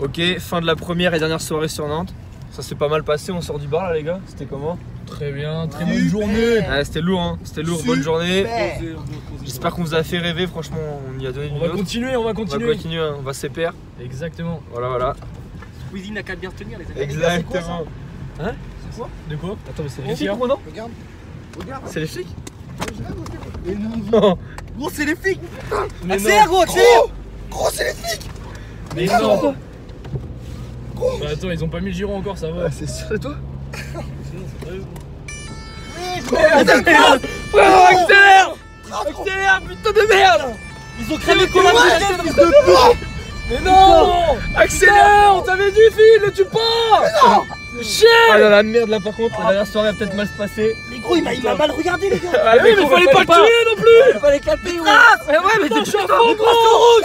Ok, fin de la première et dernière soirée sur Nantes. Ça s'est pas mal passé, on sort du bar là les gars, c'était comment Très bien, très bonne journée. Ouais, C'était lourd hein, c'était lourd, bonne journée. J'espère qu'on vous a fait rêver, franchement on y a donné du On va continuer, on va On va continuer. continuer, hein, on va s'épaire. Exactement. Voilà voilà. Squeezie n'a qu'à bien se tenir, les amis. Exactement. De quoi Attends mais c'est les flics non Regarde. Regarde. C'est les flics Et non. Non Gros, c'est les flics Mais Accélère, non. gros, Gros, c'est les flics. Mais non. Bah attends, ils ont pas mis le giron encore, ça va. c'est sûr. C'est toi Accélère Frérot accélère Accélère putain de merde Ils ont cramé comme un Fils de pute. Mais non. Accélère On t'avait dit, fille, le tue pas. Chien Ah là la merde là par contre, la dernière soirée a peut-être mal se passer. Mais gros, il m'a il m'a mal regardé, les gars. Ah, Mais mais fallait pas le tuer non plus. Fallait calmer, ouais. Mais ouais mais t'es fond, gros